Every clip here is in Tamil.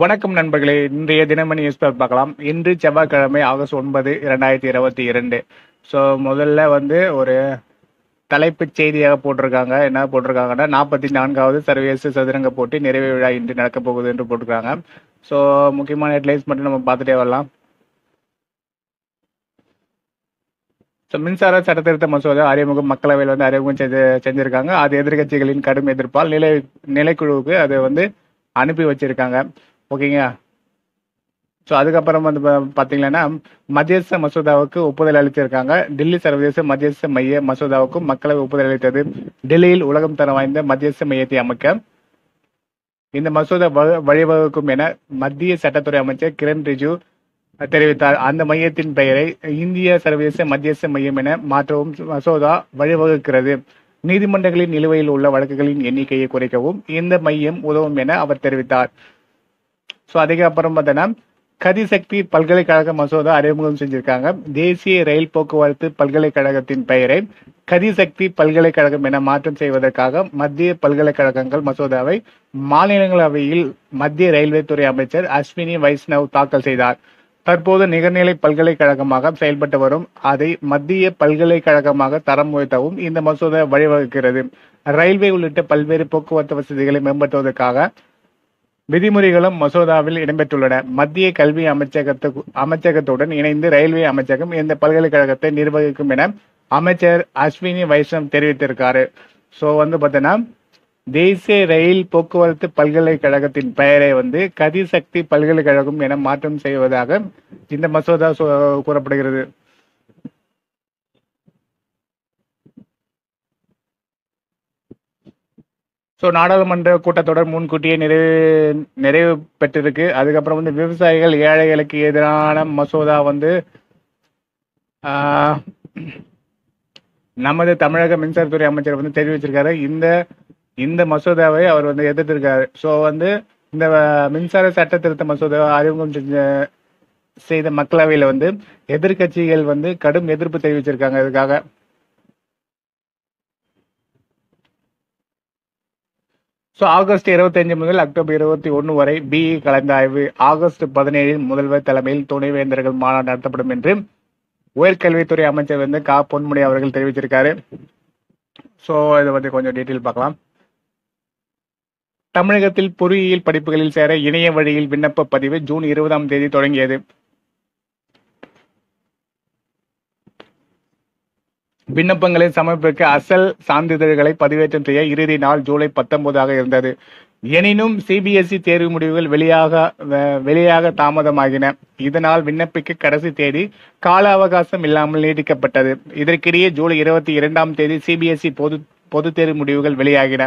வணக்கம் நண்பர்களே இன்றைய தினமணி நியூஸ் பேப்பர் பார்க்கலாம். இன்று செவ்வாய்க்கிழமை ஆகஸ்ட் ஒன்பது இரண்டாயிரத்தி இருபத்தி இரண்டு. ஸோ முதல்ல வந்து ஒரு தலைப்புச் செய்தியாக போட்டிருக்காங்க. என்ன போட்டிருக்காங்கன்னா நாற்பத்தி நான்காவது சர்வதேச சதுரங்க போட்டி நிறைவு விழா இன்று நடக்கப் போகுது என்று போட்டிருக்காங்க. ஸோ முக்கியமான ஹெட்லைன்ஸ் மட்டும் நம்ம பார்த்துட்டே வரலாம். ஸோ மின்சார சட்டத்திருத்த மசோதா அறிமுகம் மக்களவையில் வந்து அறிமுகம் செஞ்சு செஞ்சிருக்காங்க. அது எதிர்கட்சிகளின் கடும் எதிர்ப்பால் நிலை நிலைக்குழுவுக்கு அதை வந்து அனுப்பி வச்சிருக்காங்க. ஓகேங்க. ஸோ அதுக்கப்புறம் வந்து பார்த்தீங்கன்னா மத்தியஸ்த மசோதாவுக்கு ஒப்புதல் அளித்திருக்காங்க. டெல்லி சர்வதேச மத்தியஸ்த மைய மசோதாவுக்கும் மக்களவை ஒப்புதல் அளித்தது. டெல்லியில் உலகம் தர வாய்ந்த மத்தியஸ்த மையத்தை அமைக்க. இந்த மசோதா வழிவகுக்கும் என மத்திய சட்டத்துறை அமைச்சர் கிரண் ரிஜு தெரிவித்தார். அந்த மையத்தின் பெயரை இந்திய சர்வதேச மத்தியஸ்த மையம் என மாற்றவும் மசோதா வழிவகுக்கிறது. நீதிமன்றங்களின் நிலுவையில் உள்ள வழக்குகளின் எண்ணிக்கையை குறைக்கவும் இந்த மையம் உதவும் என அவர் தெரிவித்தார். ஸோ அதுக்கப்புறம் பார்த்தோன்னா கதிசக்தி பல்கலைக்கழக மசோதா அறிமுகம் செஞ்சிருக்காங்க. தேசிய ரயில் போக்குவரத்து பல்கலைக்கழகத்தின் பெயரை கதிசக்தி பல்கலைக்கழகம் என மாற்றம் செய்வதற்காக மத்திய பல்கலைக்கழகங்கள் மசோதாவை மாநிலங்களவையில் மத்திய ரயில்வே துறை அமைச்சர் அஸ்வினி வைஷ்ணவ் தாக்கல் செய்தார். தற்போது நிகர்நிலை பல்கலைக்கழகமாக செயல்பட்டு வரும். அதை மத்திய பல்கலைக்கழகமாக தரம் உயர்த்தவும் இந்த மசோதா வழிவகுக்கிறது. ரயில்வே உள்ளிட்ட பல்வேறு போக்குவரத்து வசதிகளை மேம்படுத்துவதற்காக விதிமுறைகளும் மசோதாவில் இடம்பெற்றுள்ளன. மத்திய கல்வி அமைச்சகத்து அமைச்சகத்துடன் இணைந்து ரயில்வே அமைச்சகம் இந்த பல்கலைக்கழகத்தை நிர்வகிக்கும் என அமைச்சர் அஸ்வினி வைஷ்ணவ் தெரிவித்திருக்காரு. ஸோ வந்து பார்த்தீங்கன்னா தேசிய ரயில் போக்குவரத்து பல்கலைக்கழகத்தின் பெயரை வந்து கதிசக்தி பல்கலைக்கழகம் என மாற்றம் செய்வதாக இந்த மசோதா கூறப்படுகிறது. ஸோ நாடாளுமன்ற கூட்டத்தொடர் முன்கூட்டியே நிறைவு நிறைவு பெற்றிருக்கு. அதுக்கப்புறம் வந்து விவசாயிகள் ஏழைகளுக்கு எதிரான மசோதா வந்து ஆஹ், நமது தமிழக மின்சாரத்துறை அமைச்சர் வந்து தெரிவிச்சிருக்காரு. இந்த இந்த மசோதாவை அவர் வந்து எதிர்த்திருக்காரு. ஸோ வந்து இந்த மின்சார சட்ட திருத்த மசோதாவை அறிமுகம் செஞ்ச செய்த மக்களவையில் வந்து எதிர்க்கட்சிகள் வந்து கடும் எதிர்ப்பு தெரிவிச்சிருக்காங்க. இதுக்காக ஸோ ஆகஸ்ட் 25 முதல் அக்டோபர் இருபத்தி ஒன்று வரை பிஇ கலந்தாய்வு ஆகஸ்ட் பதினேழில் முதல்வர் தலைமையில் துணைவேந்தர்கள் மாநாடு நடத்தப்படும் என்று உயர்கல்வித்துறை அமைச்சர் வந்து கா. பொன்முடி அவர்கள் தெரிவிச்சிருக்காரு. ஸோ இதை பற்றி கொஞ்சம் டீட்டெயில் பார்க்கலாம். தமிழகத்தில் பொறியியல் படிப்புகளில் சேர இணைய வழியில் விண்ணப்ப பதிவு ஜூன் இருபதாம் தேதி தொடங்கியது. விண்ணப்பங்களை சமர்ப்பிக்க அசல் சான்றிதழ்களை பதிவேற்றம் செய்ய இறுதி நாள் ஜூலை பத்தொன்பதாக இருந்தது. எனினும் சிபிஎஸ்இ தேர்வு முடிவுகள் வெளியாக வெளியாக தாமதமாகின. இதனால் விண்ணப்பிக்க கடைசி தேதி கால அவகாசம் இல்லாமல் நீடிக்கப்பட்டது இதற்கிடையே ஜூலை இருபத்தி இரண்டாம் தேதி சிபிஎஸ்இ பொது பொது தேர்வு முடிவுகள் வெளியாகின.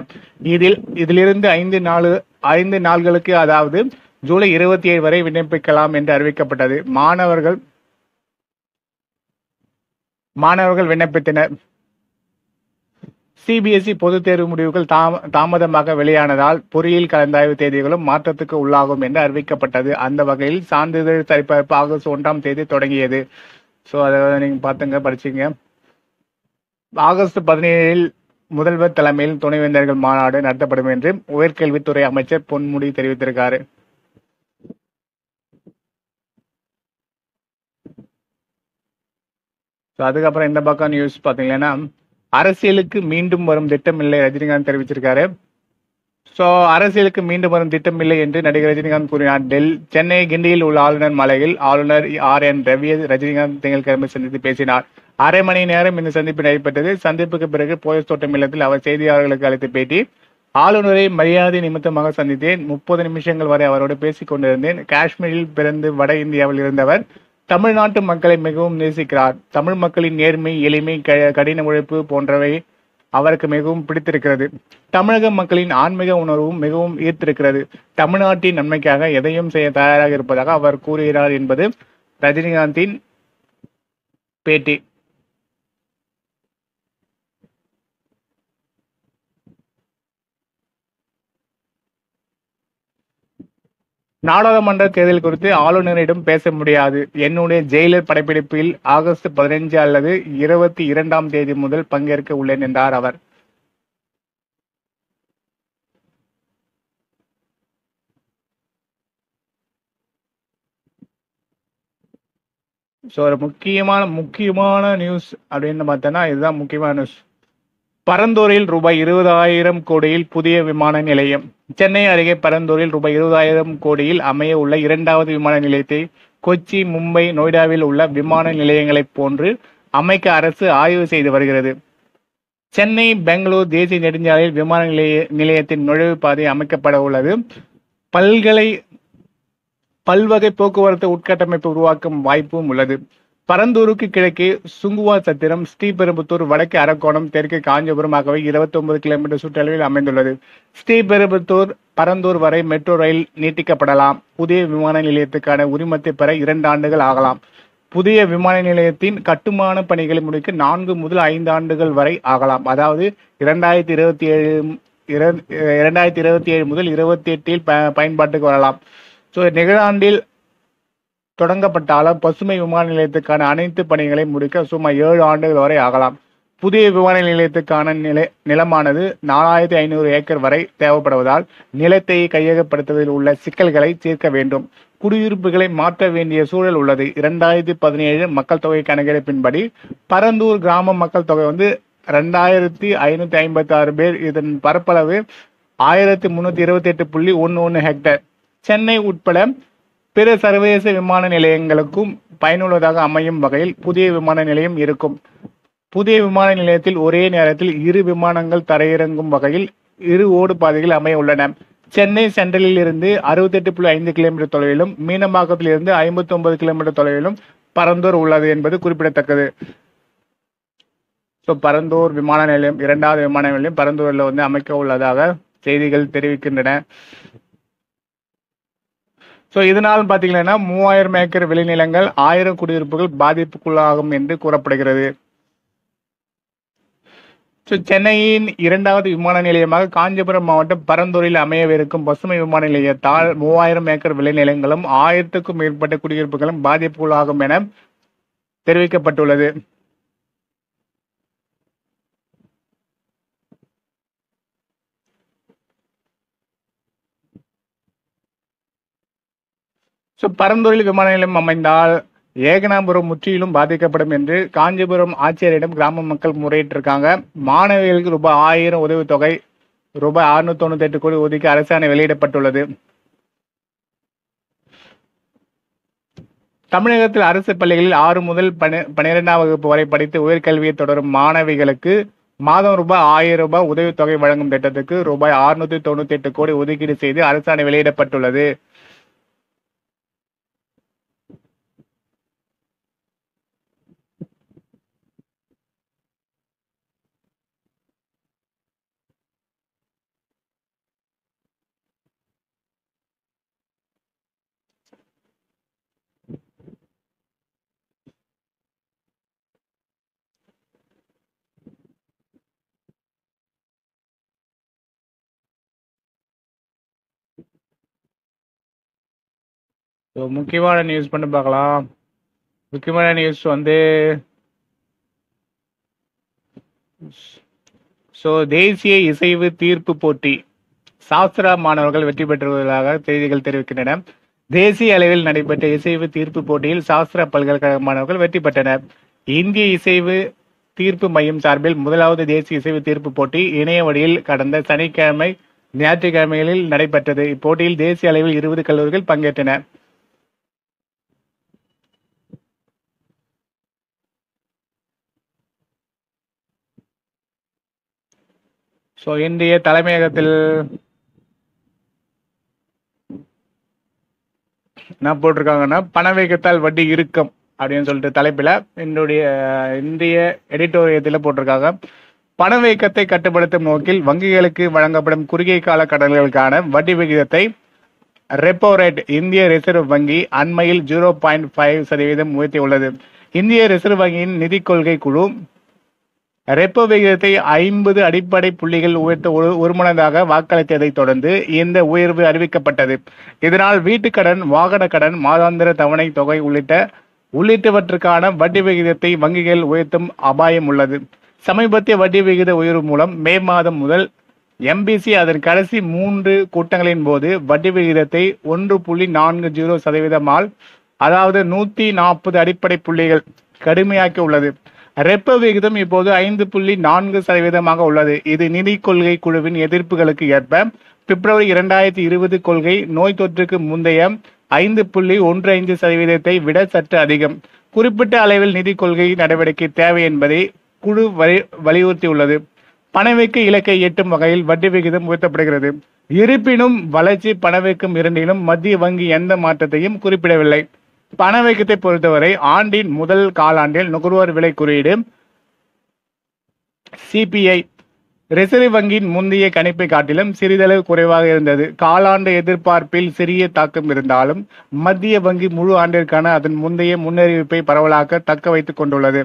இதில் இதிலிருந்து ஐந்து நாள் ஐந்து நாள்களுக்கு அதாவது ஜூலை இருபத்தி ஏழு வரை விண்ணப்பிக்கலாம் என்று அறிவிக்கப்பட்டது. மாணவர்கள் மாணவர்கள் விண்ணப்பித்தனர். சிபிஎஸ்இ பொதுத் தேர்வு முடிவுகள் தாம- தாமதமாக வெளியானதால் பொறியியல் கலந்தாய்வு தேதிகளும் மாற்றத்துக்கு உள்ளாகும் என்று அறிவிக்கப்பட்டது. அந்த வகையில் சான்றிதழ் சரிபார்ப்பு ஆகஸ்ட் ஒன்றாம் தேதி தொடங்கியது. ஸோ அதை நீங்க பார்த்துங்க படிச்சுங்க ஆகஸ்ட் பதினேழில் முதல்வர் தலைமையில் துணைவேந்தர்கள் மாநாடு நடத்தப்படும் என்று உயர்கல்வித்துறை அமைச்சர் பொன்முடி தெரிவித்திருக்காரு. ஸோ அதுக்கப்புறம் இந்த பக்கம் நியூஸ் பார்த்தீங்கன்னா அரசியலுக்கு மீண்டும் வரும் திட்டம் இல்லை ரஜினிகாந்த் தெரிவிச்சிருக்காரு. ஸோ அரசியலுக்கு மீண்டும் வரும் திட்டம் இல்லை என்று நடிகர் ரஜினிகாந்த் கூறினார். டெல் சென்னை கிண்டியில் உள்ள ஆளுநர் மலையில் ஆளுநர் ஆர் என் ரவி ரஜினிகாந்த் திங்கட்கிழமை சந்தித்து பேசினார். அரை மணி நேரம் இந்த சந்திப்பு நடைபெற்றது. சந்திப்புக்கு பிறகு போயஸ் தோட்டம் இல்லத்தில் அவர் செய்தியாளர்களுக்கு அளித்த பேட்டி ஆளுநரை மரியாதை நிமித்தமாக சந்தித்தேன். முப்பது நிமிஷங்கள் வரை அவரோடு பேசிக் கொண்டிருந்தேன் காஷ்மீரில் பிறந்து வட இந்தியாவில் இருந்தவர். தமிழ்நாட்டு மக்களை மிகவும் நேசிக்கிறார். தமிழ் மக்களின் நேர்மை எளிமை க- கடின உழைப்பு போன்றவை அவருக்கு மிகவும் பிடித்திருக்கிறது. தமிழக மக்களின் ஆன்மீக உணர்வும் மிகவும் ஈர்த்திருக்கிறது. தமிழ்நாட்டின் நன்மைக்காக எதையும் செய்ய தயாராக இருப்பதாக அவர் கூறுகிறார் என்பது ரஜினிகாந்தின் பேட்டி. நாடாளுமன்ற தேர்தல் குறித்து ஆளுநரிடம் பேச முடியாது. என்னுடைய ஜெயிலர் படப்பிடிப்பில் ஆகஸ்ட் பதினைஞ்சு அல்லது இருபத்தி இரண்டாம் தேதி முதல் பங்கேற்க உள்ளேன் என்றார் அவர். ஸோ ஒரு முக்கியமான முக்கியமான நியூஸ் அப்படின்னு பார்த்தோன்னா இதுதான் முக்கியமான நியூஸ் பரந்தூரில் ரூபாய் இருபதாயிரம் கோடியில் புதிய விமான நிலையம். சென்னை அருகே பரந்தூரில் ரூபாய் இருபதாயிரம் கோடியில் அமைய உள்ள இரண்டாவது விமான நிலையத்தை கொச்சி மும்பை நொய்டாவில் உள்ள விமான நிலையங்களைப் போன்று அமைக்க அரசு ஆய்வு செய்து வருகிறது. சென்னை பெங்களூர் தேசிய நெடுஞ்சாலையில் விமான நிலைய நிலையத்தின் நுழைவு பாதை அமைக்கப்பட உள்ளது. பல்கலை பல்வகை போக்குவரத்து உட்கட்டமைப்பு உருவாக்கும் வாய்ப்பும் உள்ளது. பரந்தூருக்கு கிழக்கே சுங்குவா சத்திரம் ஸ்ரீபெரும்புத்தூர் வடக்கு அரக்கோணம் தெற்கு காஞ்சிபுரம் ஆகவே இருபத்தி ஒன்பது கிலோமீட்டர் சுற்றளவில் அமைந்துள்ளது. ஸ்ரீபெரும்புத்தூர் பரந்தூர் வரை மெட்ரோ ரயில் நீட்டிக்கப்படலாம். புதிய விமான நிலையத்துக்கான உரிமத்தை பெற இரண்டு ஆண்டுகள் ஆகலாம். புதிய விமான நிலையத்தின் கட்டுமான பணிகளை முடிக்க நான்கு முதல் ஐந்து ஆண்டுகள் வரை ஆகலாம். அதாவது இரண்டாயிரத்தி இருபத்தி ஏழு இரண்டாயிரத்தி இருபத்தி ஏழு முதல் இருபத்தி எட்டில் ப பயன்பாட்டுக்கு வரலாம். ஸோ நிகழாண்டில் தொடங்கப்பட்டாலும் பசுமை விமான நிலையத்துக்கான அனைத்து பணிகளை முடிக்க சுமார் ஏழு ஆண்டுகள் வரை ஆகலாம். புதிய விமான நிலையத்துக்கான நில நிலமானது நாலாயிரத்தி ஐநூறு ஏக்கர் வரை தேவைப்படுவதால் நிலத்தை கையகப்படுத்துவதில் உள்ள சிக்கல்களை தீர்க்க வேண்டும். குடியிருப்புகளை மாற்ற வேண்டிய சூழல் உள்ளது. இரண்டாயிரத்தி பதினேழு மக்கள் தொகை கணக்கெடுப்பின்படி பரந்தூர் கிராம மக்கள் தொகை வந்து ரெண்டாயிரத்தி ஐநூத்தி ஐம்பத்தி ஆறு பேர். இதன் பரப்பளவு ஆயிரத்தி முன்னூத்தி இருபத்தி எட்டு புள்ளி ஒன்று ஒன்று ஹெக்டேர். சென்னை உட்பட பிற சர்வதேச விமான நிலையங்களுக்கும் பயனுள்ளதாக அமையும் வகையில் புதிய விமான நிலையம் இருக்கும். புதிய விமான நிலையத்தில் ஒரே நேரத்தில் இரு விமானங்கள் தரையிறங்கும் வகையில் இரு ஓடு பாதைகள் அமைய உள்ளன. சென்னை சென்ட்ரலில் இருந்து அறுபத்தெட்டு புள்ளி ஐந்து கிலோமீட்டர் தொலைவிலும் மீனம்பாக்கத்தில் இருந்து ஐம்பத்தி ஒன்பது கிலோமீட்டர் தொலைவிலும் பரந்தூர் உள்ளது என்பது குறிப்பிடத்தக்கது. ஸோ பரந்தூர் விமான நிலையம் இரண்டாவது விமான நிலையம் பரந்தூரில் வந்து அமைக்க உள்ளதாக செய்திகள் தெரிவிக்கின்றன. ஸோ இதனால் பார்த்தீங்கன்னா மூவாயிரம் ஏக்கர் விளைநிலங்கள் ஆயிரம் குடியிருப்புகள் பாதிப்புக்குள்ளாகும் என்று கூறப்படுகிறது. ஸோ சென்னையின் இரண்டாவது விமான நிலையமாக காஞ்சிபுரம் மாவட்டம் பரந்தூரில் அமையவிருக்கும் பசுமை விமான நிலையத்தால் மூவாயிரம் ஏக்கர் விளைநிலங்களும் ஆயிரத்துக்கும் மேற்பட்ட குடியிருப்புகளும் பாதிப்புக்குள்ளாகும் என தெரிவிக்கப்பட்டுள்ளது. ஸோ பரந்தூரில் விமான நிலையம் அமைந்தால் ஏகனாபுரம் முற்றிலும் பாதிக்கப்படும் என்று காஞ்சிபுரம் ஆட்சியரிடம் கிராம மக்கள் முறையிட்டிருக்காங்க. மாணவிகளுக்கு ரூபாய் ஆயிரம் உதவித்தொகை ரூபாய் அறுநூத்தி தொண்ணூத்தி எட்டு கோடி ஒதுக்கி அரசாணை வெளியிடப்பட்டுள்ளது. தமிழகத்தில் அரசு பள்ளிகளில் ஆறு முதல் பனி பனிரெண்டாம் வகுப்பு வரை படித்து உயர்கல்வியை தொடரும் மாணவிகளுக்கு மாதம் ரூபாய் ஆயிரம் ரூபாய் உதவித்தொகை வழங்கும் திட்டத்துக்கு ரூபாய் அறுநூத்தி தொண்ணூத்தி எட்டு கோடி ஒதுக்கீடு செய்து அரசாணை வெளியிடப்பட்டுள்ளது. ஸோ முக்கியமான நியூஸ் பண்ணி பார்க்கலாம். முக்கியமான நியூஸ் வந்து ஸோ தேசிய இசைவு தீர்ப்பு போட்டி. சாஸ்திரா மாணவர்கள் வெற்றி பெற்றுள்ளதாக செய்திகள் தெரிவிக்கின்றன. தேசிய அளவில் நடைபெற்ற இசைவு தீர்ப்பு போட்டியில் சாஸ்திரா பல்கலைக்கழக மாணவர்கள் வெற்றி பெற்றனர். இந்திய இசைவு தீர்ப்பு மையம் சார்பில் முதலாவது தேசிய இசைவு தீர்ப்பு போட்டி இணைய வழியில் கடந்த சனிக்கிழமை ஞாயிற்றுக்கிழமைகளில் நடைபெற்றது. இப்போட்டியில் தேசிய அளவில் இருபது கல்லூரிகள் பங்கேற்றன. ஸோ இந்திய தலைமையகத்தில் என்ன போட்டிருக்காங்கன்னா பணவீக்கத்தால் வட்டி இறுக்கம் அப்படின்னு சொல்லிட்டு தலைப்பில் என்னுடைய இந்திய எடிட்டோரியத்தில் போட்டிருக்காங்க. பணவீக்கத்தை கட்டுப்படுத்தும் நோக்கில் வங்கிகளுக்கு வழங்கப்படும் குறுகிய கால கடன்களுக்கான வட்டி விகிதத்தை ரெப்போ ரேட் இந்திய ரிசர்வ் வங்கி அண்மையில் ஜீரோ பாயிண்ட் ஃபைவ் சதவீதம் உயர்த்தியுள்ளது. இந்திய ரிசர்வ் வங்கியின் நிதி கொள்கை குழு ரெப்போ விகிதத்தை ஐம்பது அடிப்படை புள்ளிகள் உயர்த்த ஒரு ஒருமனதாக வாக்களித்ததை தொடர்ந்து இந்த உயர்வு அறிவிக்கப்பட்டது. இதனால் வீட்டுக்கடன் வாகன கடன் மாதாந்திர தவணை தொகை உள்ளிட்ட உள்ளிட்டவற்றுக்கான வட்டி விகிதத்தை வங்கிகள் உயர்த்தும் அபாயம் உள்ளது. சமீபத்திய வட்டி விகித உயர்வு மூலம் மே மாதம் முதல் எம்பிசி அதன் கடைசி மூன்று கூட்டங்களின் போது வட்டி விகிதத்தை ஒன்று புள்ளி நான்கு ஜீரோ சதவீதமால் அதாவது நூத்தி நாற்பது அடிப்படை புள்ளிகள் கடுமையாக்கி உள்ளது. ரெப்ப விகிதம் இப்போது ஐந்து புள்ளி நான்கு சதவீதமாக உள்ளது. இது நிதி கொள்கை குழுவின் எதிர்ப்புகளுக்கு ஏற்ப பிப்ரவரி இரண்டாயிரத்தி இருபது கொள்கை நோய் தொற்றுக்கு முந்தைய ஐந்து புள்ளி ஒன்று ஐந்து சதவீதத்தை விட சற்று அதிகம். குறிப்பிட்ட அளவில் நிதி கொள்கை நடவடிக்கை தேவை என்பதை குழு வலி வலியுறுத்தியுள்ளது. பணவீக்க இலக்கை எட்டும் வகையில் வட்டி விகிதம் உயர்த்தப்படுகிறது. இருப்பினும் வளர்ச்சி பணவீக்கம் இரண்டிலும் மத்திய வங்கி எந்த மாற்றத்தையும் குறிப்பிடவில்லை. பணவீக்கத்தை பொறுத்தவரை ஆண்டின் முதல் காலாண்டில் நுகர்வோர் விலை குறியீடு சிபிஐ ரிசர்வ் வங்கியின் முந்தைய கணிப்பை காட்டிலும் சிறிதளவு குறைவாக இருந்தது. காலாண்டு எதிர்பார்ப்பில் சிறிய தாக்கம் இருந்தாலும் மத்திய வங்கி முழு ஆண்டிற்கான அதன் முந்தைய முன்னறிவிப்பை பரவலாக தக்க வைத்துக் கொண்டுள்ளது.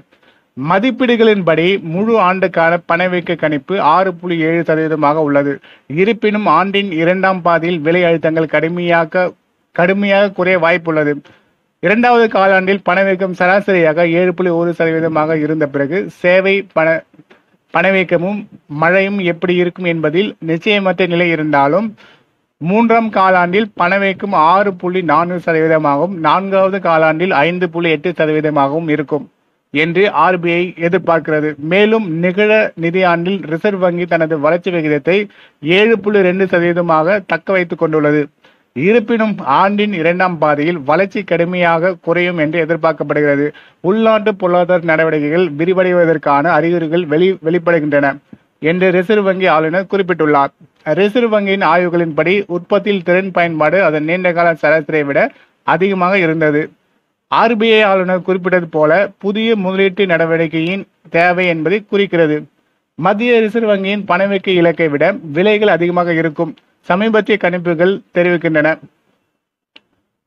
மதிப்பீடுகளின்படி முழு ஆண்டுக்கான பணவீக்க கணிப்பு ஆறு புள்ளி ஏழு சதவீதமாக உள்ளது. இருப்பினும் ஆண்டின் இரண்டாம் பாதியில் விலை அழுத்தங்கள் கடுமையாக கடுமையாக குறைய வாய்ப்புள்ளது. இரண்டாவது காலாண்டில் பணவீக்கம் சராசரியாக ஏழு புள்ளி ஒரு சதவீதமாக இருந்த பிறகு சேவை பண பணவீக்கமும் மழையும் எப்படி இருக்கும் என்பதில் நிச்சயமற்ற நிலை இருந்தாலும் மூன்றாம் காலாண்டில் பணவீக்கம் ஆறு புள்ளி நான்கு சதவீதமாகவும் நான்காவது காலாண்டில் ஐந்து புள்ளி எட்டு சதவீதமாகவும் இருக்கும் என்று ஆர்பிஐ எதிர்பார்க்கிறது. மேலும் நிகழ நிதியாண்டில் ரிசர்வ் வங்கி தனது வளர்ச்சி விகிதத்தை ஏழு புள்ளி ரெண்டு சதவீதமாக தக்க வைத்துக் கொண்டுள்ளது. இருப்பினும் ஆண்டின் இரண்டாம் பாதியில் வளர்ச்சி கடுமையாக குறையும் என்று எதிர்பார்க்கப்படுகிறது. உள்நாட்டு பொருளாதார நடவடிக்கைகள் விரிவடைவதற்கான அறிகுறிகள் வெளி வெளிப்படுகின்றன என்று ரிசர்வ் வங்கி ஆளுநர் குறிப்பிட்டுள்ளார். ரிசர்வ் வங்கியின் ஆய்வுகளின்படி உற்பத்தியில் திறன் பயன்பாடு அதன் நீண்டகால சராசரியை விட அதிகமாக இருந்தது. ஆர்பிஐ ஆளுநர் குறிப்பிட்டது போல புதிய முதலீட்டு நடவடிக்கையின் தேவை என்பதை குறிக்கிறது. மத்திய ரிசர்வ் வங்கியின் பணவீக்க இலக்கை விட விலைகள் அதிகமாக இருக்கும். சமீபத்திய கணிப்புகள் தெரிவிக்கின்றன.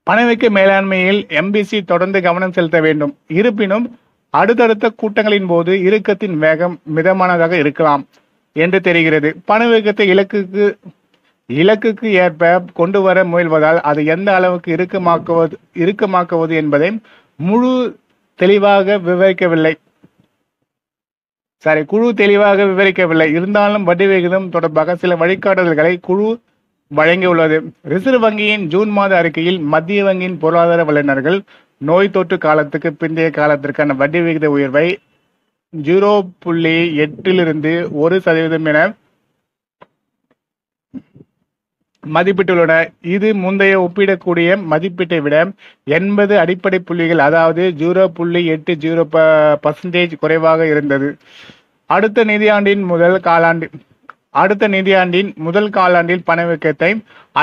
பணவீக்க மேலாண்மையில் எம்பிசி தொடர்ந்து கவனம் செலுத்த வேண்டும். இருப்பினும் அடுத்தடுத்த கூட்டங்களின் போது இறுக்கத்தின் வேகம் மிதமானதாக இருக்கலாம் என்று தெரிகிறது. பணவீக்கத்தை இலக்குக்கு இலக்குக்கு ஏற்ப கொண்டு வர முயல்வதால் அது எந்த அளவுக்கு இறுக்கமாக்குவது இறுக்கமாக்குவது என்பதை முழு தெளிவாக விவரிக்கவில்லை. சாரி குழு தெளிவாக விவரிக்கவில்லை. இருந்தாலும் வட்டி விகிதம் தொடர்பாக சில வழிகாட்டுதல்களை குழு வழங்கியுள்ளது ரிசர்வ் வங்கியின் ஜூன் மாத அறிக்கையில் மத்திய வங்கியின் பொருளாதார வல்லுநர்கள் நோய் தொற்று காலத்துக்கு பிந்தைய காலத்திற்கான வட்டி விகித உயர்வை ஜீரோ புள்ளி எட்டிலிருந்து ஒரு சதவீதம் என மதிப்பிட்டுள்ளன. இது முந்தைய ஒப்பிடக்கூடிய மதிப்பீட்டை விட எண்பது அடிப்படை புள்ளிகள் அதாவது ஜீரோ புள்ளி எட்டு ஜீரோ பர்சன்டேஜ் குறைவாக இருந்தது. அடுத்த நிதியாண்டின் முதல் காலாண்டு அடுத்த நிதியாண்டின் முதல் காலாண்டில் பணவீக்கத்தை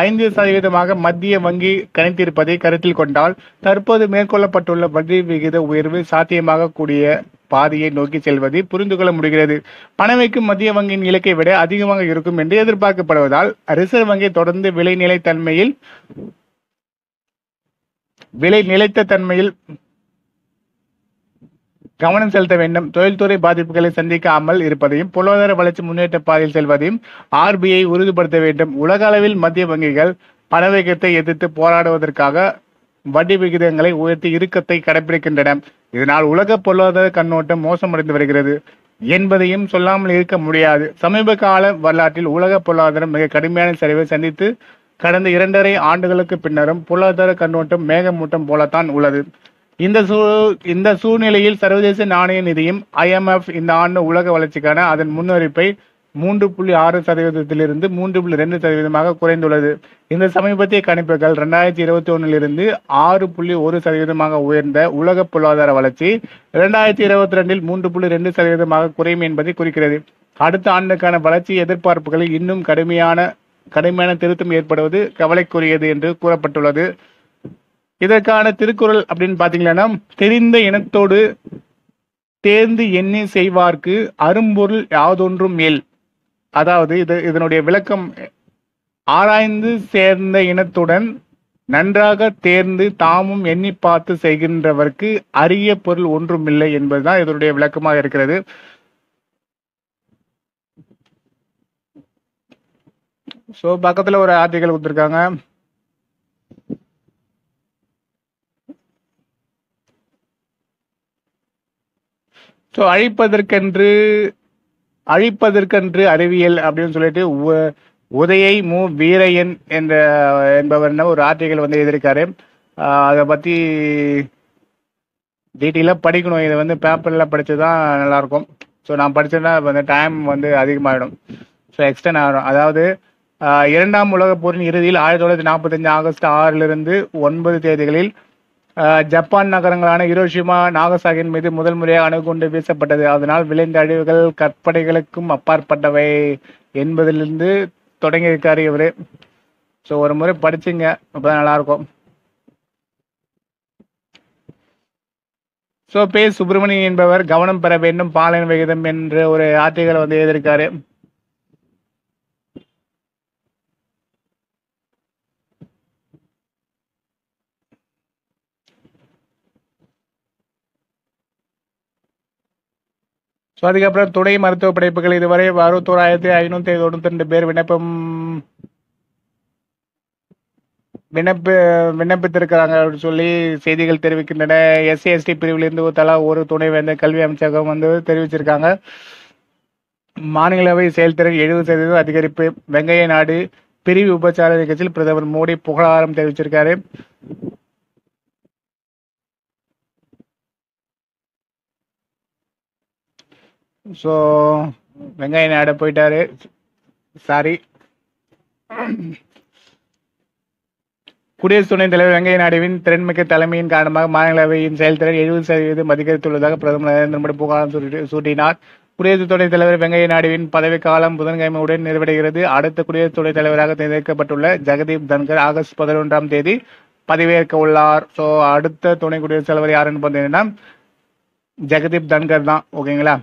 ஐந்து சதவீதமாக மத்திய வங்கி கணித்திருப்பதை கருத்தில் கொண்டால் தற்போது மேற்கொள்ளப்பட்டுள்ள வட்டி விகித உயர்வு சாத்தியமாக கூடிய பாதையை நோக்கி செல்வதை புரிந்து கொள்ள முடிகிறது. பணவீக்கம் மத்திய வங்கியின் இலக்கை விட அதிகமாக இருக்கும் என்று எதிர்பார்க்கப்படுவதால் ரிசர்வ் வங்கி தொடர்ந்து விலை நிலைத்தன்மையில் விலை நிலைத்த தன்மையில் கவனம் செலுத்த வேண்டும். தொழில்துறை பாதிப்புகளை சந்திக்காமல் இருப்பதையும் பொருளாதார வளர்ச்சி முன்னேற்ற பாதையில் செல்வதையும் ஆர்பிஐ உறுதிப்படுத்த வேண்டும். உலக அளவில் மத்திய வங்கிகள் பணவீக்கத்தை எதிர்த்து போராடுவதற்காக வட்டி விகிதங்களை உயர்த்தி இறுக்கத்தை கடைபிடிக்கின்றன. இதனால் உலக பொருளாதார கண்ணோட்டம் மோசமடைந்து வருகிறது. என்பதையும் சொல்லாமல் இருக்க முடியாது. சமீப கால வரலாற்றில் உலக பொருளாதாரம் மிக கடுமையான சரிவை சந்தித்து கடந்த இரண்டரை ஆண்டுகளுக்கு பின்னரும் பொருளாதார கண்ணோட்டம் மேகமூட்டம் போலத்தான் உள்ளது. இந்த சூ இந்த சூழ்நிலையில் சர்வதேச நாணய நிதியம் ஐஎம்எஃப் இந்த ஆண்டு உலக வளர்ச்சிக்கான அதன் முன்னறிப்பை மூன்று புள்ளி ஆறு சதவீதத்திலிருந்து மூன்று புள்ளி ரெண்டு சதவீதமாக குறைந்துள்ளது. இந்த சமீபத்திய கணிப்புகள் ரெண்டாயிரத்தி இருபத்தி ஒன்னிலிருந்து ஆறு புள்ளி ஒரு சதவீதமாக உயர்ந்த உலக பொருளாதார வளர்ச்சி இரண்டாயிரத்தி இருபத்தி ரெண்டில் மூன்று புள்ளி ரெண்டு சதவீதமாக குறையும் என்பதை குறிக்கிறது. அடுத்த ஆண்டுக்கான வளர்ச்சி எதிர்பார்ப்புகளில் இன்னும் கடுமையான கடுமையான திருத்தம் ஏற்படுவது கவலைக்குரியது என்று கூறப்பட்டுள்ளது. இதற்கான திருக்குறள் அப்படின்னு பாத்தீங்கன்னா தெரிந்த இனத்தோடு தேர்ந்து எண்ணி செய்வார்க்கு அரும்பொருள் யாதொன்றும் மேல். அதாவது இது இதனுடைய விளக்கம் ஆராய்ந்து சேர்ந்த இனத்துடன் நன்றாக தேர்ந்து தாமும் எண்ணி பார்த்து செய்கின்றவர்க்கு அரிய பொருள் ஒன்றும் இல்லை என்பதுதான் இதனுடைய விளக்கமாக இருக்கிறது. ஸோ பக்கத்தில் ஒரு ஆர்டிகல் கொடுத்துருக்காங்க. ஸோ அழிப்பதற்கென்று அழிப்பதற்கென்று அறிவியல் அப்படின்னு சொல்லிட்டு உ- உதயை மு வீரையன் என்ற என்பவர் என்ன ஒரு ஆர்டிகல் வந்து எழுதியிருக்காரு. அதை பற்றி டீட்டெயிலாக படிக்கணும். இதை வந்து பேப்பரில் படித்து தான் நல்லாயிருக்கும். ஸோ நான் படித்தேன்னா வந்து டைம் வந்து அதிகமாகிடும் ஸோ எக்ஸ்டெண்ட் ஆகிடும் அதாவது இரண்டாம் உலகப் போரின் இறுதியில் ஆயிரத்தி தொள்ளாயிரத்தி நாற்பத்தஞ்சு ஆகஸ்ட் ஆறிலிருந்து ஒன்பது தேதிகளில் ஜப்பான் நகரங்களான ஹிரோஷிமா நாகசாகின் மீது முதல் முறையாக அணுகுண்டு வீசப்பட்டது. அதனால் விளைந்த அழிவுகள் கற்பனைகளுக்கும் அப்பாற்பட்டவை என்பதிலிருந்து தொடங்கியிருக்காரு இவர். ஸோ ஒரு முறை படிச்சுங்க. அப்பதான் நல்லா இருக்கும் ஸோ பே சுப்பிரமணியன் என்பவர் கவனம் பெற வேண்டும் பாலின விகிதம் என்று ஒரு ஆர்டிகளை வந்து எழுதியிருக்காரு. ஸோ அதுக்கப்புறம் துணை மருத்துவ படிப்புகள் இதுவரை அறுபத்தோராயிரத்தி ஐநூற்றி தொண்ணூற்றி ரெண்டு பேர் விண்ணப்பம் விண்ணப்ப விண்ணப்பித்திருக்கிறாங்க அப்படின்னு சொல்லி செய்திகள் தெரிவிக்கின்றன. எஸ்சி எஸ்டி பிரிவிலிருந்து தலா ஒரு துணை வேந்த கல்வி அமைச்சகம் வந்து தெரிவிச்சிருக்காங்க. மாநிலவை செயல்திறன் எழுபது சதவீதம் அதிகரிப்பு. வெங்கைய நாடு பிரிவு உபச்சார நிகழ்ச்சியில் பிரதமர் மோடி புகழாரம் தெரிவிச்சிருக்காரு. ஸோ வெங்காய நாட போயிட்டாரு. சாரி குடியரசு துணைத் தலைவர் வெங்கைய நாயுடுவின் திறன்மிக்க தலைமையின் காரணமாக மாநிலவையின் செயல்திறன் எழுபது சதவீதம் அதிகரித்துள்ளதாக பிரதமர் நரேந்திர மோடி புகாரம் சூட்டி- சூட்டினார். குடியரசு துணைத் தலைவர் வெங்கைய நாயுடுவின் பதவிக்காலம் புதன்கிழமையுடன் நிறைவடைகிறது. அடுத்த குடியரசு துணைத் தலைவராக தேர்ந்தெடுக்கப்பட்டுள்ள ஜெகதீப் தன்கர் ஆகஸ்ட் பதினொன்றாம் தேதி பதவியேற்க உள்ளார். ஸோ அடுத்த துணை குடியரசுத் தலைவர் யாருன்னு பார்த்தீங்கன்னா ஜெகதீப் தன்கர் தான். ஓகேங்களா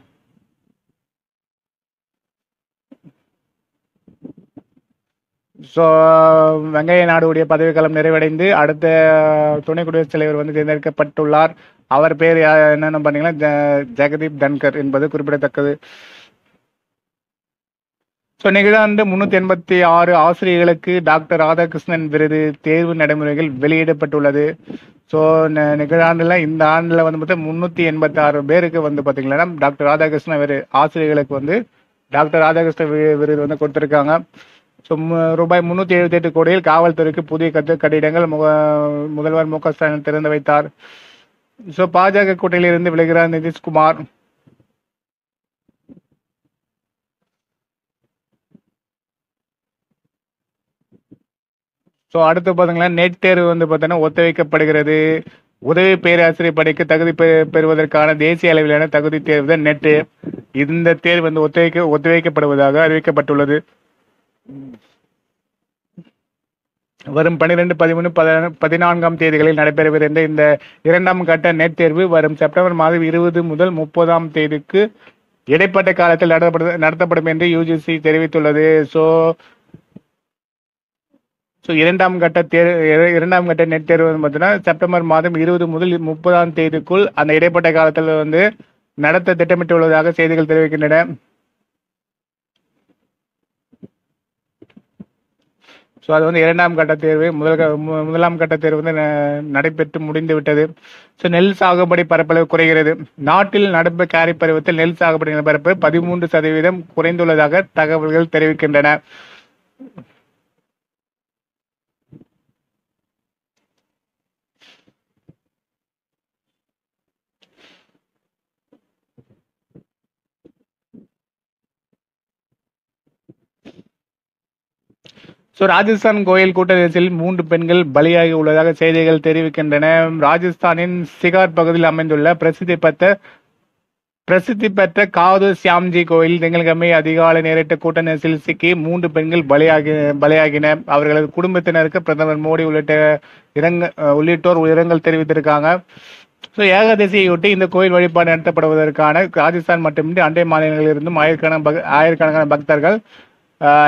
ஸோ வெங்கைய நாடுடைய பதவிக்காலம் நிறைவடைந்து அடுத்த துணை குடியரசுத் தலைவர் வந்து தேர்ந்தெடுக்கப்பட்டுள்ளார். அவர் பேர் என்னென்னு பார்த்தீங்கன்னா ஜ- ஜெகதீப் தன்கர் என்பது குறிப்பிடத்தக்கது. ஸோ நிகழாண்டு முன்னூற்றி எண்பத்தி ஆறு ஆசிரியர்களுக்கு டாக்டர் ராதாகிருஷ்ணன் விருது தேர்வு நடைமுறைகள் வெளியிடப்பட்டுள்ளது. ஸோ நிகழாண்டில் இந்த ஆண்டில் வந்து பார்த்தா முந்நூற்றி எண்பத்தி ஆறு பேருக்கு வந்து பார்த்தீங்கன்னா டாக்டர் ராதாகிருஷ்ணன் விரு ஆசிரியர்களுக்கு வந்து டாக்டர் ராதாகிருஷ்ணன் விருது வந்து கொடுத்துருக்காங்க. ரூபாய் முன்னூத்தி எழுபத்தி எட்டு கோடியில் காவல்துறைக்கு புதிய கட்டு கட்டிடங்கள் முக முதல்வர் மு க ஸ்டாலின் திறந்து வைத்தார். ஸோ பாஜக கூட்டணியிலிருந்து விலகிறார் நிதிஷ்குமார். ஸோ அடுத்து பார்த்தீங்கன்னா நெட் தேர்வு வந்து பார்த்தீங்கன்னா ஒத்திவைக்கப்படுகிறது. உதவி பேராசிரியர் பணிக்கு தகுதி பெ- பெறுவதற்கான தேசிய அளவிலான தகுதி தேர்வு தான் நெட்டு இந்த தேர்வு வந்து ஒத்திவைக்க ஒத்திவைக்கப்படுவதாக அறிவிக்கப்பட்டுள்ளது. வரும் பனிரெண்டு பதிமூணு பதினான்காம் தேதிகளில் நடைபெறவிருந்த இந்த இரண்டாம் கட்ட நெட் தேர்வு. வரும் செப்டம்பர் மாதம் இருபது முதல் முப்பதாம் தேதிக்கு இடைப்பட்ட காலத்தில் நடத்தப்படு நடத்தப்படும் என்று யூஜிசி தெரிவித்துள்ளது. ஸோ ஸோ இரண்டாம் கட்ட தேர் இரண்டாம் கட்ட நெட் தேர்வு வந்து பார்த்தீங்கன்னா செப்டம்பர் மாதம் இருபது முதல் முப்பதாம் தேதிக்குள் அந்த இடைப்பட்ட காலத்தில் வந்து நடத்த திட்டமிட்டுள்ளதாக செய்திகள் தெரிவிக்கின்றன. ஸோ அது வந்து இரண்டாம் கட்ட தேர்வு முதல் முதலாம் கட்ட தேர்வு வந்து ந- நடைபெற்று முடிந்து விட்டது. ஸோ நெல் சாகுபடி பரப்பளவு குறைகிறது. நாட்டில் நடப்பு கேரி பருவத்தில் நெல் சாகுபடி நிலப்பரப்பு பதிமூன்று சதவீதம் குறைந்துள்ளதாக தகவல்கள் தெரிவிக்கின்றன. ஸோ ராஜஸ்தான் கோயில் கூட்ட நெரிசலில் மூன்று பெண்கள் பலியாகி உள்ளதாக செய்திகள் தெரிவிக்கின்றன. ராஜஸ்தானின் சிகார் பகுதியில் அமைந்துள்ள பிரசித்தி பெற்ற பிரசித்தி பெற்ற காது சியாம்ஜி கோயில் திங்கட்கிழமை அதிகாலை நேரிட்ட கூட்ட நெரிசலில் சிக்கி மூன்று பெண்கள் பலியாகி பலியாகின. அவர்களது குடும்பத்தினருக்கு பிரதமர் மோடி உள்ளிட்ட இரங்க உள்ளிட்டோர் இரங்கல் தெரிவித்திருக்காங்க. ஸோ ஏகாதசியையொட்டி இந்த கோயில் வழிபாடு நடத்தப்படுவதற்கான ராஜஸ்தான் மட்டுமின்றி அண்டை மாநிலங்களிலிருந்தும் ஆயிரக்கணக்கான ஆயிரக்கணக்கான பக்தர்கள்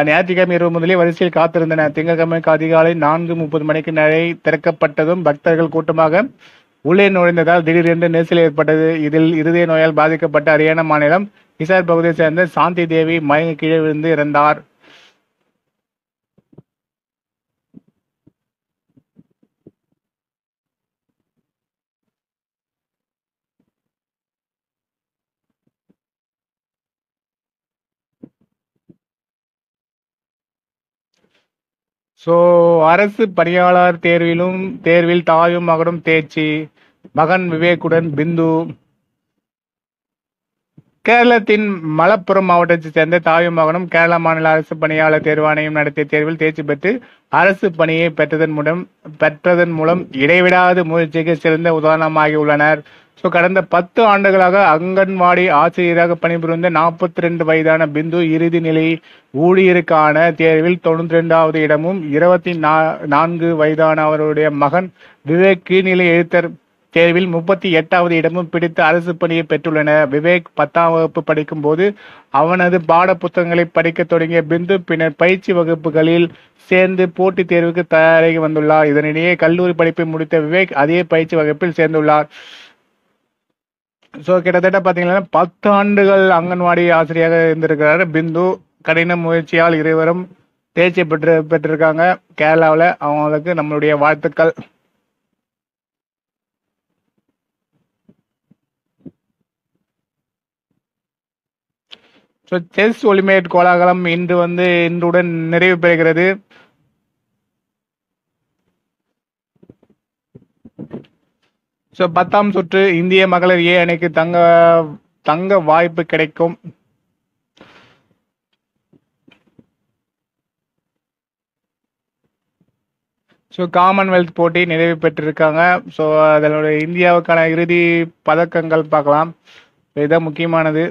ஞாயிற்றுக்கிழமை இரவு முதலே வரிசையில் காத்திருந்தனர் திங்கட்கிழமை அதிகாலை நான்கு முப்பது மணிக்கு நடை திறக்கப்பட்டதும் பக்தர்கள் கூட்டமாக உள்ளே நுழைந்ததால் திடீரென்று நெரிசல் ஏற்பட்டது. இதில் இருதய நோயால் பாதிக்கப்பட்ட ஹரியானா மாநிலம் ஹிசார் பகுதியை சேர்ந்த சாந்தி தேவி மயங்க கீழே விழுந்து இறந்தார். ஸோ அரசு பணியாளர் தேர்விலும் தேர்வில் தாயும் மகனும் தேர்ச்சி. மகன் விவேக்குடன் பிந்து. கேரளத்தின் மலப்புரம் மாவட்டத்தைச் சேர்ந்த தாயும் மகனும் கேரள மாநில அரசு பணியாளர் தேர்வாணையம் நடத்திய தேர்வில் தேர்ச்சி பெற்று அரசு பணியை பெற்றதன் மூலம் பெற்றதன் மூலம் இடைவிடாத முயற்சிக்கு சிறந்த உதாரணமாகி உள்ளனர் ஸோ கடந்த பத்து ஆண்டுகளாக அங்கன்வாடி ஆசிரியராக பணிபுரிந்த நாற்பத்தி ரெண்டு வயதான பிந்து இறுதி நிலை ஊழியருக்கான தேர்வில் தொண்ணூத்தி ரெண்டாவது இடமும் இருபத்தி நா நான்கு வயதான அவருடைய மகன் விவேக் கீழ்நிலை எழுத்தர் தேர்வில் முப்பத்தி எட்டாவது இடமும் பிடித்து அரசு பணியை பெற்றுள்ளனர். விவேக் பத்தாம் வகுப்பு படிக்கும் போது அவனது பாட புத்தகங்களை படிக்க தொடங்கிய பிந்து பின்னர் பயிற்சி வகுப்புகளில் சேர்ந்து போட்டித் தேர்வுக்கு தயாராகி வந்துள்ளார். இதனிடையே கல்லூரி படிப்பை முடித்த விவேக் அதே பயிற்சி வகுப்பில் சேர்ந்துள்ளார். ஸோ கிட்டத்தட்ட பார்த்தீங்கன்னா பத்து ஆண்டுகள் அங்கன்வாடி ஆசிரியராக இருந்திருக்கிறாரு. பிந்து கடின முயற்சியால் இருவரும் தேர்ச்சி பெற்று பெற்றிருக்காங்க. கேரளாவில் அவங்களுக்கு நம்மளுடைய வாழ்த்துக்கள். ஸோ செஸ் ஒலிமேட் கோலாகலம் இன்று வந்து இன்றுடன் நிறைவு பெறுகிறது. ஸோ பத்தாம் சுற்று இந்திய மகளிர் ஏ அணிக்கு தங்க தங்க வாய்ப்பு கிடைக்கும். ஸோ காமன்வெல்த் போட்டி நிறைவு பெற்றிருக்காங்க. ஸோ அதனுடைய இந்தியாவுக்கான இறுதி பதக்கங்கள் பார்க்கலாம். இதுதான் முக்கியமானது.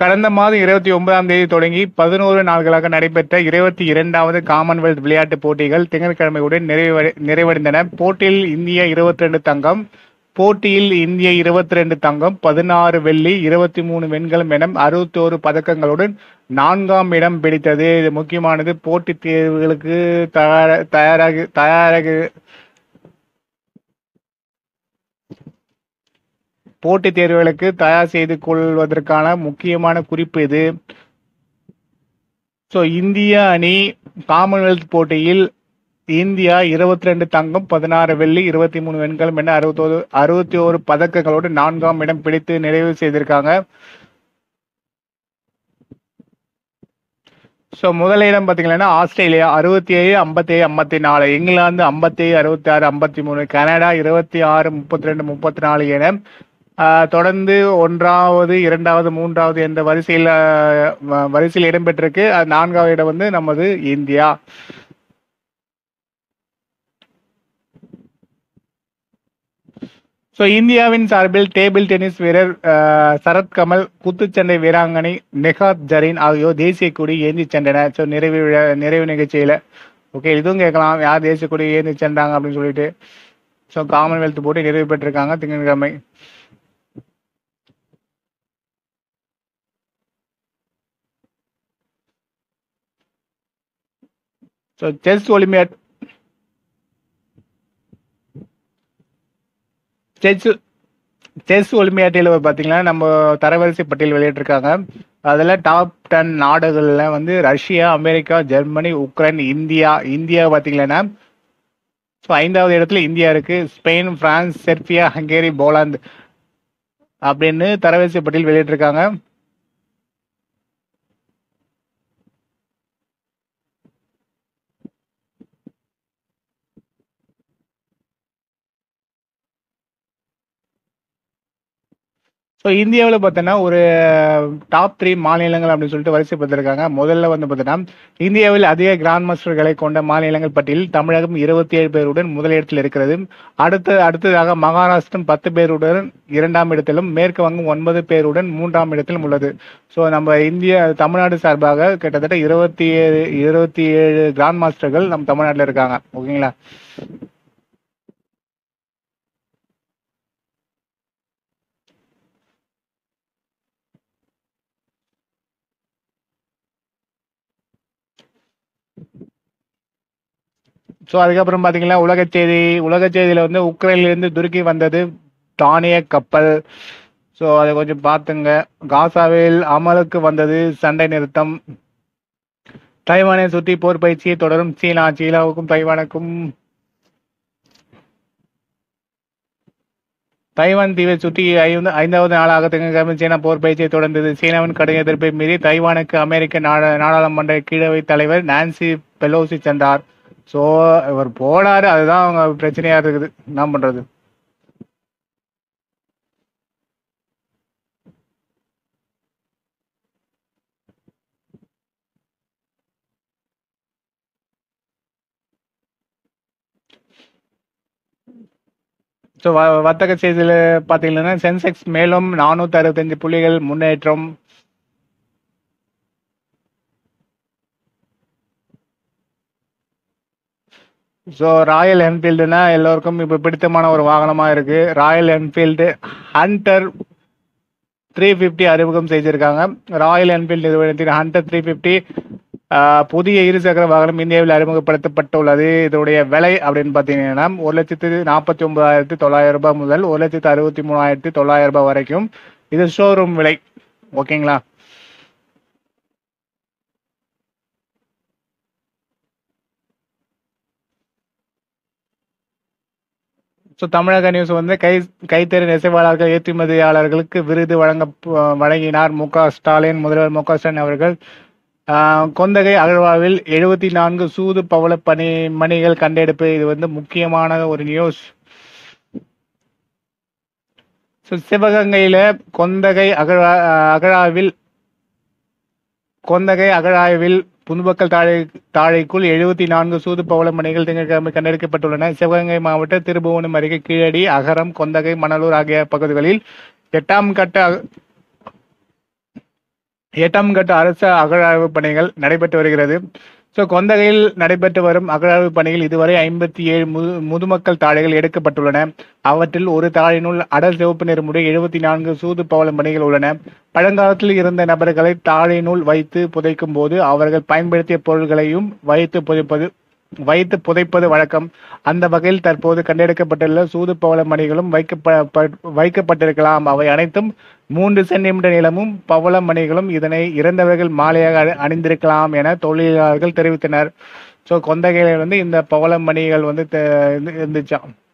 கடந்த மாதம் இருபத்தி ஒன்பதாம் தேதி தொடங்கி பதினோரு நாட்களாக நடைபெற்ற இருபத்தி இரண்டாவது காமன்வெல்த் விளையாட்டுப் போட்டிகள் திங்கட்கிழமையுடன் நிறைவடை நிறைவடைந்தன. போட்டியில் இந்தியா இருபத்தி ரெண்டு தங்கம் போட்டியில் இந்திய இருபத்தி ரெண்டு தங்கம் பதினாறு வெள்ளி இருபத்தி மூணு வெண்கலம் என அறுபத்தோரு பதக்கங்களுடன் நான்காம் இடம் பிடித்தது. இது முக்கியமானது. போட்டித் தேர்வுகளுக்கு தயார தயாராகி தயாராகி போட்டித் தேர்வுகளுக்கு தயார் செய்து கொள்வதற்கான முக்கியமான குறிப்பு இது. ஸோ இந்திய அணி காமன்வெல்த் போட்டியில் இந்தியா இருபத்தி ரெண்டு தங்கம் பதினாறு வெள்ளி இருபத்தி மூணு வெண்கலம் என அறுபத்தோரு அறுபத்தி ஓரு பதக்கங்களோடு நான்காம் இடம் பிடித்து நிறைவு செய்திருக்காங்க. ஸோ முதலிடம் பார்த்தீங்கன்னா ஆஸ்திரேலியா அறுபத்தி ஏழு ஐம்பத்தி ஏழு ஐம்பத்தி நாலு இங்கிலாந்து ஐம்பத்தி ஏழு அறுபத்தி ஆறு ஐம்பத்தி மூணு கனடா இருபத்தி ஆறு முப்பத்தி ரெண்டு முப்பத்தி நாலு என தொடர்ந்து ஒன்றாவது இரண்டாவது மூன்றாவது என்ற வரிசையில் வரிசையில் இடம்பெற்றிருக்கு. அது நான்காவது இடம் வந்து நமது இந்தியா. ஸோ இந்தியாவின் சார்பில் டேபிள் டென்னிஸ் வீரர் சரத்கமல் குத்துச்சண்டை வீராங்கனை நெஹாத் ஜரீன் ஆகியோர் தேசிய கொடி ஏந்தி சென்றனர். ஸோ நிறைவு விழா- நிறைவு நிகழ்ச்சியில். ஓகே இதுவும் கேட்கலாம். யார் தேசிய கொடி ஏந்தி சென்றாங்க அப்படின்னு சொல்லிட்டு. ஸோ காமன்வெல்த் போட்டு நிறைவு பெற்றிருக்காங்க திங்கட்கிழமை. So chess olympiad chess chess ஒலிம்பியாட்டில் பார்த்தீங்கன்னா நம்ம தரவரிசை பட்டியல் வெளியிட்டிருக்காங்க. அதில் டாப் டென் நாடுகளில் வந்து Russia America Germany Ukraine India India பார்த்தீங்கன்னா ஸோ ஐந்தாவது இடத்துல இந்தியா இருக்குது Spain France Serbia Hungary Poland அப்படின்னு தரவரிசை பட்டியல் வெளியிட்டிருக்காங்க. ஸோ இந்தியாவில் பார்த்தோன்னா ஒரு டாப் த்ரீ மாநிலங்கள் அப்படின்னு சொல்லிட்டு வரிசைப்படுத்திருக்காங்க. முதல்ல வந்து பார்த்தோன்னா இந்தியாவில் அதிக கிராண்ட் மாஸ்டர்களை கொண்ட மாநிலங்கள் பட்டியலில் தமிழகம் இருபத்தி ஏழு பேருடன் முதலிடத்தில் இருக்கிறது. அடுத்து அடுத்ததாக மகாராஷ்டிரம் பத்து பேருடன் இரண்டாம் இடத்திலும் மேற்கு வங்கம் ஒன்பது பேருடன் மூன்றாம் இடத்திலும் உள்ளது. ஸோ நம்ம இந்திய தமிழ்நாடு சார்பாக கிட்டத்தட்ட இருபத்தி ஏழு இருபத்தி ஏழு கிராண்ட் மாஸ்டர்கள் நம்ம தமிழ்நாட்டில் இருக்காங்க. ஓகேங்களா? ஸோ அதுக்கப்புறம் பார்த்தீங்கன்னா உலக செய்தி உலக செய்தியில் வந்து உக்ரைன்லேருந்து துருக்கி வந்தது தானிய கப்பல். ஸோ அதை கொஞ்சம் பார்த்துங்க. காசாவில் அமலுக்கு வந்தது சண்டை நிறுத்தம். தைவானை சுற்றி போர் பயிற்சியை தொடரும். சீனா சீனாவுக்கும் தைவானுக்கும். தைவான் தீவை சுற்றி ஐந்து ஐந்தாவது நாளாக திங்கட்கிழமை சீனா போர் பயிற்சியை தொடர்ந்தது. சீனாவின் கடும் எதிர்ப்பை மீறி தைவானுக்கு அமெரிக்க நாடா நாடாளுமன்ற கீழவை தலைவர் நான்சி பெலோசி சென்றார். ஸோ இவர் போனாரு அதுதான் அவங்க பிரச்சனையா இருக்குது. என்ன பண்றது? ஸோ வர்த்தக செய்தியில் பார்த்தீங்கன்னா சென்செக்ஸ் மேலும் நானூற்றி அறுபத்தஞ்சு புள்ளிகள் முன்னேற்றம் ஸோ ராயல் என்ஃபீல்டுனா எல்லோருக்கும் இப்போ பிடித்தமான ஒரு வாகனமாக இருக்குது Royal Enfield Hunter three fifty அறிமுகம் செய்திருக்காங்க. ராயல் என்ஃபீல்டு நிறுவனத்தின் ஹண்டர் த்ரீ ஃபிஃப்டி புதிய இருசக்கர வாகனம் இந்தியாவில் அறிமுகப்படுத்தப்பட்டுள்ளது. இதோடைய விலை அப்படின்னு பார்த்தீங்கன்னா ஒரு லட்சத்து நாற்பத்தி ஒன்பதாயிரத்தி தொள்ளாயிரம் ரூபாய் முதல் ஒரு லட்சத்து அறுபத்தி மூணாயிரத்தி தொள்ளாயிரம் ரூபாய் வரைக்கும். இது ஷோரூம் விலை. ஓகேங்களா ஸோ தமிழக நியூஸ் வந்து கை கைத்தறி நெசவாளர்கள் ஏற்றுமதியாளர்களுக்கு விருது வழங்க வழங்கினார் மு ஸ்டாலின் முதல்வர் மு ஸ்டாலின் அவர்கள். கொந்தகை அகழ்வாவில் எழுபத்தி நான்கு சூது பவள பணி மணிகள் கண்டெடுப்பு. இது வந்து முக்கியமான ஒரு நியூஸ் ஸோ சிவகங்கையில கொந்தகை அகழா அகழாவில் கொந்தகை அகழாய்வில் புதுமக்கள் தாழை தாழைக்குள் எழுபத்தி நான்கு சூது பவள திங்கட்கிழமை கண்டெடுக்கப்பட்டுள்ளன. சிவகங்கை மாவட்ட திருபுவனம் அருகே கீழடி அகரம் கொந்தகை மணலூர் ஆகிய பகுதிகளில் எட்டாம் கட்ட அக- எட்டாம் கட்ட அரசு அகழாய்வு பணிகள் நடைபெற்று வருகிறது. ஸோ கொந்தகையில் நடைபெற்று வரும் அகழாய்வு பணியில் இதுவரை ஐம்பத்தி ஏழு முது முதுமக்கள் தாழைகள் எடுக்கப்பட்டுள்ளன. அவற்றில் ஒரு தாழினுள் அடர் சிவப்பு நிறமுடைய எழுபத்தி நான்கு சூது பவள மணிகள் உள்ளன. பழங்காலத்தில் இருந்த நபர்களை தாழினுள் வைத்து புதைக்கும் போது அவர்கள் பயன்படுத்திய பொருள்களையும் வைத்து புதைப்பது வைத்து புதைப்பது வழக்கம். அந்த வகையில் தற்போது கண்டெடுக்கப்பட்டுள்ள சூது பவள மணிகளும் வைக்கப்ப ப- வைக்கப்பட்டிருக்கலாம். அவை அனைத்தும் மூன்று சென்டிமீட்டர் நீளமும் பவள மணிகளும் இதனை இறந்தவர்கள் மாலையாக அணி- அணிந்திருக்கலாம் என தொழிலாளர்கள் தெரிவித்தனர். ஸோ கொந்தகையில வந்து இந்த பவள மணிகள் வந்து தெ-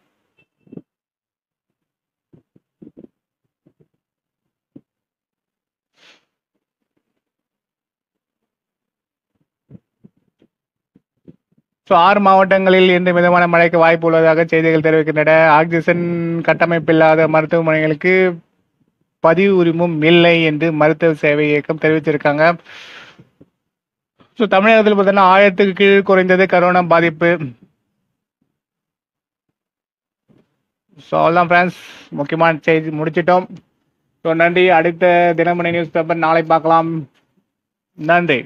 ஸோ ஆறு மாவட்டங்களில் எந்த மிதமான மழைக்கு வாய்ப்பு உள்ளதாக செய்திகள் தெரிவிக்கின்றன. ஆக்சிஜன் கட்டமைப்பில்லாத மருத்துவமனைகளுக்கு பதிவு உரிமம் இல்லை என்று மருத்துவ சேவை இயக்கம் தெரிவிச்சிருக்காங்க ஸோ தமிழகத்தில் பார்த்தீங்கன்னா ஆயிரத்துக்கு கீழ் குறைந்தது கரோனா பாதிப்பு. ஸோ அவ்வளோதான் ஃப்ரெண்ட்ஸ் முக்கியமான செய்தி முடிச்சிட்டோம். ஸோ நன்றி. அடுத்த தினமணி நியூஸ் பேப்பர் நாளை பார்க்கலாம். நன்றி.